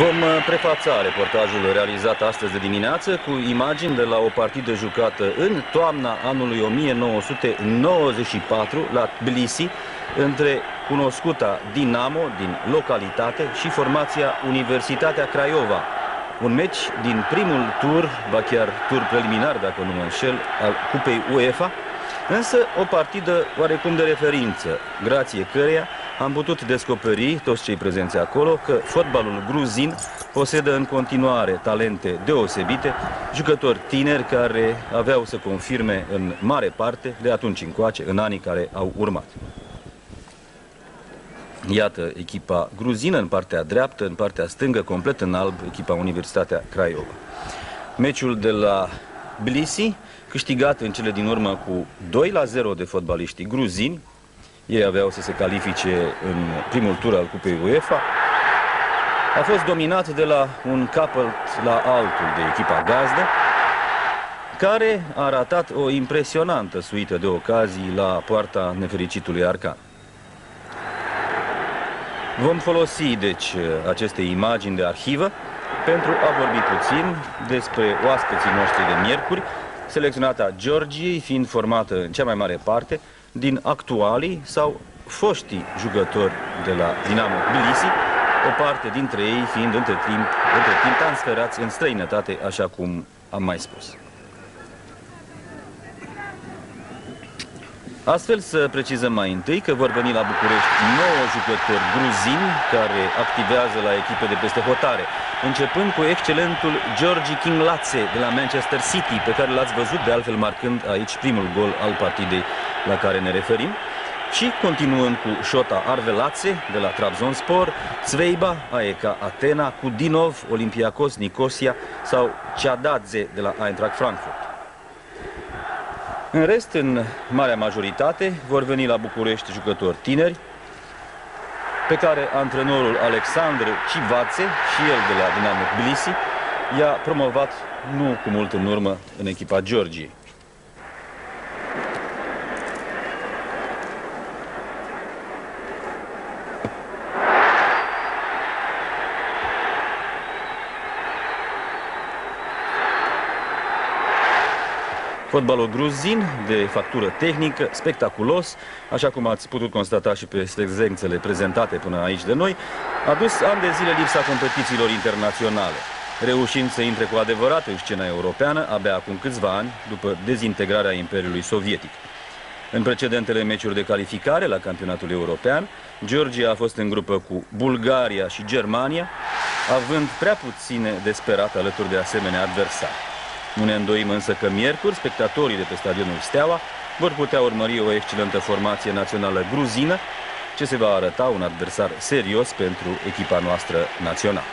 Vom uh, prefața reportajul realizat astăzi de dimineață cu imagini de la o partidă jucată în toamna anului 1994 la Tbilisi între cunoscuta Dinamo din localitate și formația Universitatea Craiova. Un meci din primul tur, ba chiar tur preliminar, dacă nu mă înșel, al Cupei UEFA, însă o partidă oarecum de referință, grație căreia am putut descoperi, toți cei prezenți acolo, că fotbalul gruzin posedă în continuare talente deosebite, jucători tineri care aveau să confirme în mare parte de atunci încoace, în anii care au urmat. Iată echipa gruzină în partea dreaptă, în partea stângă, complet în alb, echipa Universitatea Craiova. Meciul de la Blisi, câștigat în cele din urmă cu 2 la 0 de fotbaliștii gruzini, ei aveau să se califice în primul tur al Cupei UEFA. A fost dominat de la un capăt la altul de echipa gazdă, care a ratat o impresionantă suită de ocazii la poarta nefericitului Arcan. Vom folosi, deci, aceste imagini de arhivă pentru a vorbi puțin despre oaspeții noștri de miercuri, selecționata Georgiei fiind formată în cea mai mare parte din actualii sau foștii jucători de la Dinamo Tbilisi, o parte dintre ei fiind între timp, între timp transferați în străinătate, așa cum am mai spus. Astfel să precizăm mai întâi că vor veni la București 9 jucători gruzini care activează la echipe de peste hotare, începând cu excelentul Georgi Kinglatse de la Manchester City, pe care l-ați văzut de altfel marcând aici primul gol al partidei la care ne referim, și continuând cu Șota Arvelatse de la Trabzonspor, Zveiba, Aeca Atena, cu Dinov, Olympiacos Nicosia sau Ceadadze de la Eintracht Frankfurt. În rest, în marea majoritate, vor veni la București jucători tineri, pe care antrenorul Alexandru Civațe și el de la Dinamo Tbilisi i-a promovat nu cu mult în urmă în echipa Georgiei. Fotbalul gruzin, de factură tehnică, spectaculos, așa cum ați putut constata și pe secvențele prezentate până aici de noi, a dus ani de zile lipsa competițiilor internaționale, reușind să intre cu adevărat în scena europeană abia acum câțiva ani, după dezintegrarea Imperiului Sovietic. În precedentele meciuri de calificare la campionatul european, Georgia a fost în grupă cu Bulgaria și Germania, având prea puține de sperat alături de asemenea adversari. Nu ne îndoim însă că miercuri, spectatorii de pe stadionul Steaua vor putea urmări o excelentă formație națională gruzină, ce se va arăta un adversar serios pentru echipa noastră națională.